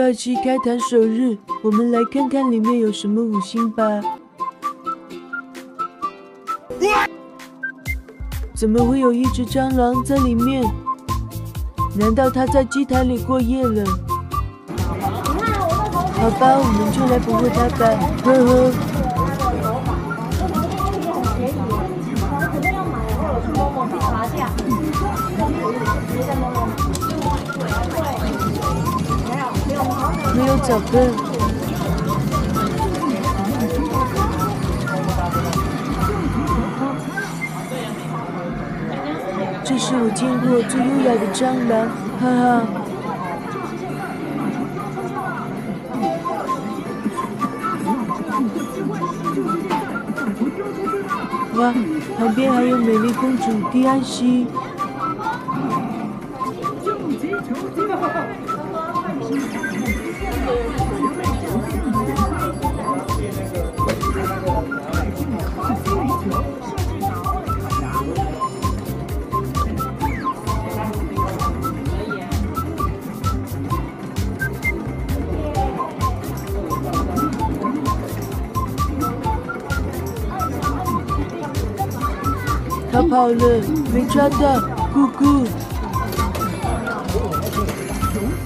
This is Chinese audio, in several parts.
若曦开坛首日，我们来看看里面有什么五星吧。怎么会有一只蟑螂在里面？难道它在祭坛里过夜了？好吧，我们就来捕获它吧。呵呵。没有脚跟。这是我见过最优雅的蟑螂，哈哈。哇，旁边还有美丽公主蒂安西。跑了，没抓到，姑姑。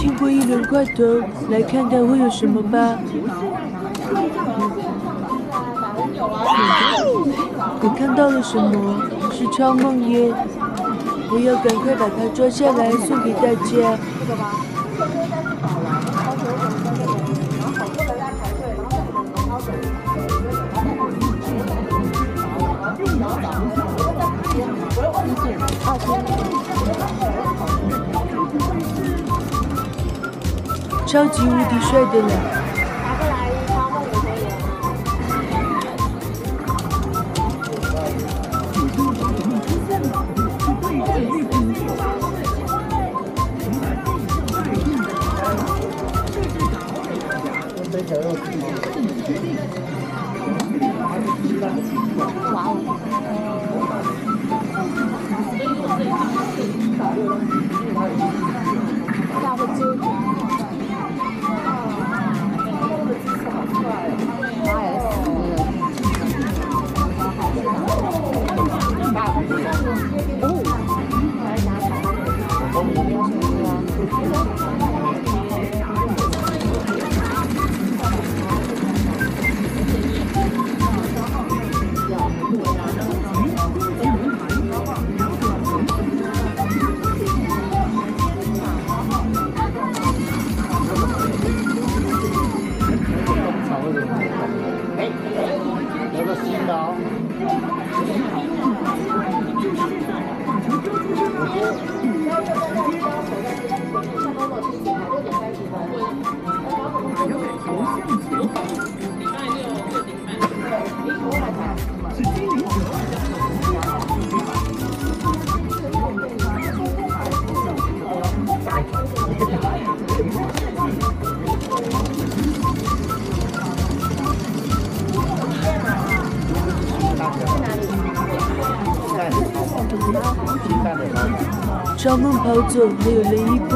经过一轮块头，来看看会有什么吧。我看到了什么？是超梦烟，我要赶快把它抓下来送给大家。超级无敌帅的了！超梦跑走，没有人一步。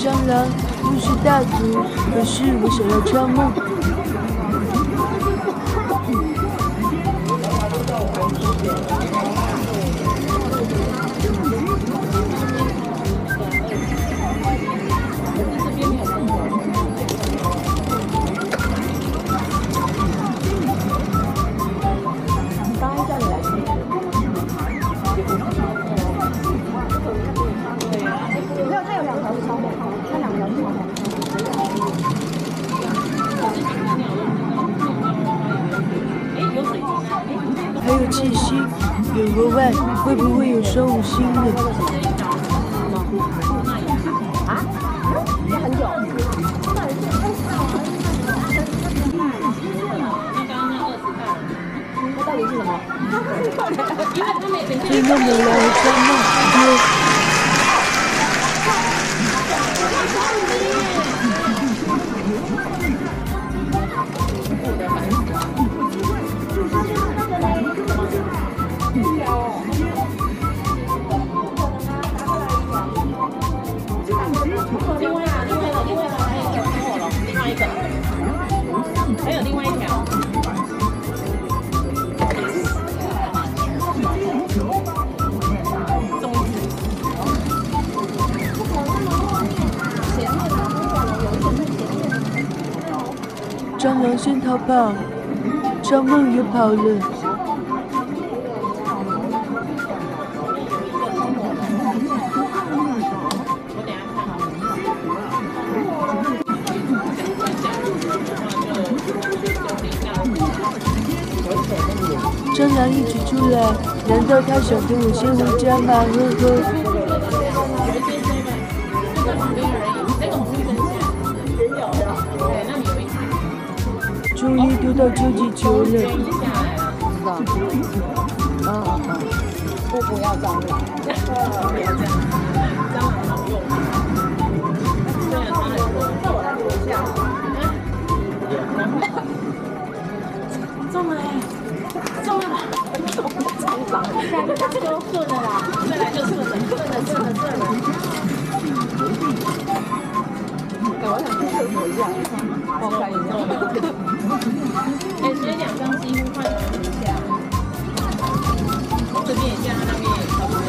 蟑螂不是大毒，可是我想要超梦。气息，有额外，会不会有双五星的？啊？也很久。最梦的来和张梦约。蟑螂先逃跑，张梦也跑了。蟑螂一直出来，难道他想跟我先回家吗？呵呵。终于丢到救济球了。知道。嗯。不不要蟑螂。蟑螂好用。对啊，蟑螂多。那我来留一下。中了哎！中了！中蟑螂。下个就顺了啦。再来就顺了，顺了，顺了，顺了。我想去厕所一下，我看一下。哎，所以两张几乎快一下，这边也这样，那边也差不多。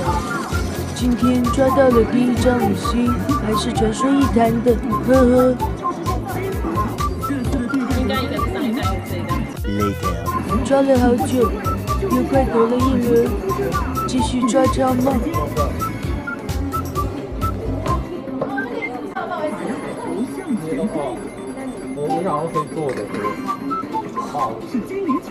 今天抓到了第一张五星，还是传说一谈的，呵呵。抓了好久，又快得了一轮，继续抓超梦。我想要可以做的。是精灵球。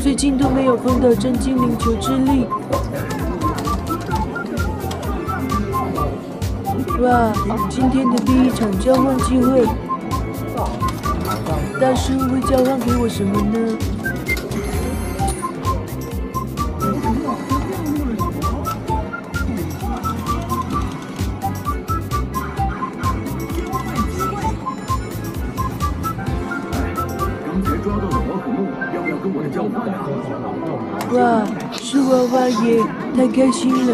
最近都没有碰到真精灵球之力。哇，今天的第一场交换机会，大叔会交换给我什么呢？哇，是娃娃耶，太开心了！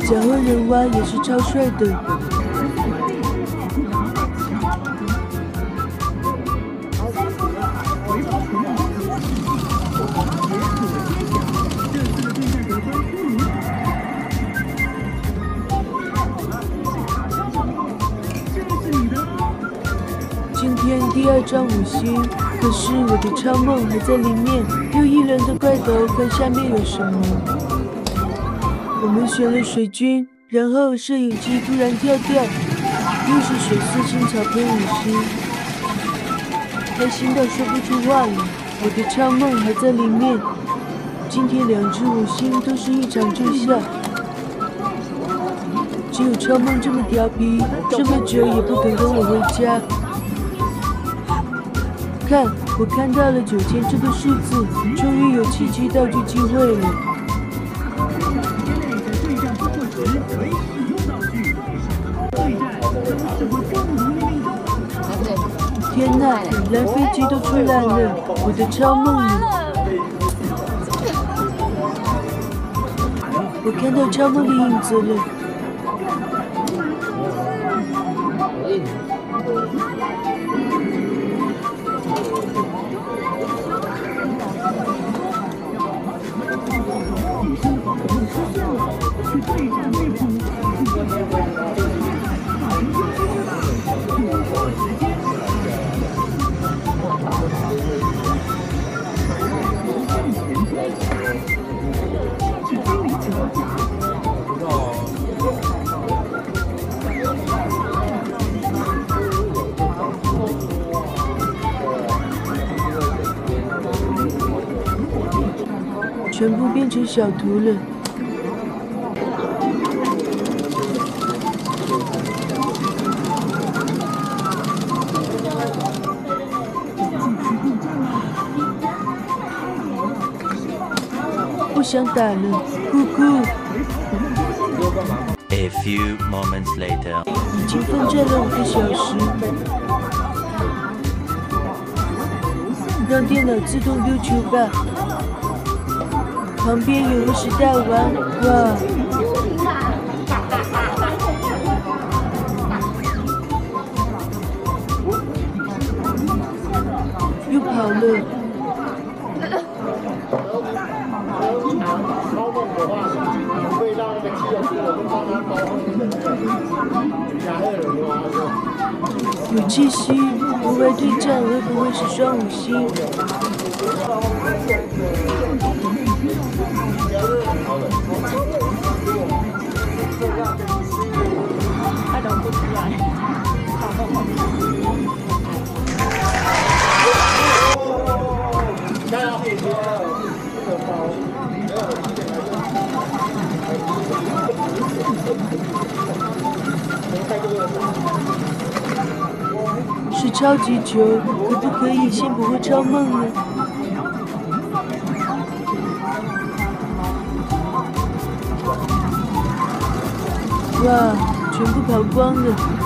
小恶人蛙也是超帅的。张五星，可是我的超梦还在里面。又一轮的怪头，看下面有什么。我们选了水军，然后摄影机突然跳掉，又是水四星草喷五星，开心到说不出话了。我的超梦还在里面。今天两只五星都是一场助效，只有超梦这么调皮，这么久也不肯跟我回家。看，我看到了九千这个数字，终于有奇迹道具机会了。天哪，蓝飞机都出来了，我的超梦呢？我看到超梦的影子了。全部变成小图了。不想打了，酷酷。A few moments later. 已经奋战了五个小时，让电脑自动丢球吧。旁边有个石大王，哇！又跑了。有气息，国外对战会不会是双五星？是超级球，可不可以先不会超梦呢？哇，全部跑光了！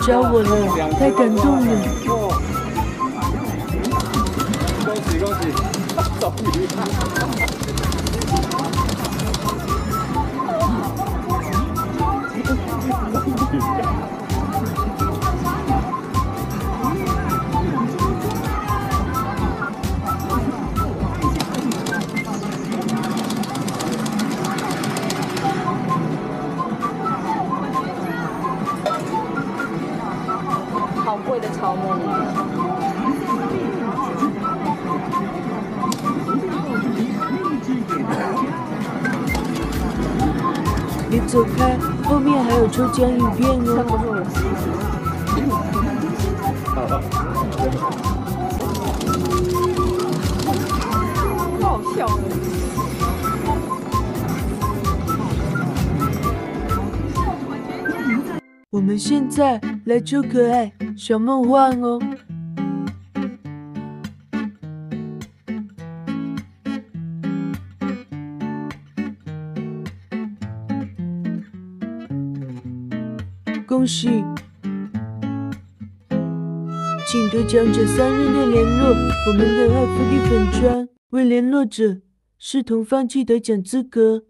终于来找我了，太感动了！恭喜恭喜，终于！走开，后面还有抽奖影片这不哦！是我，好笑。我们现在来抽可爱小梦幻哦！恭喜！请得奖者三日内联络我们的爱福利粉专，未联络者视同放弃得奖资格。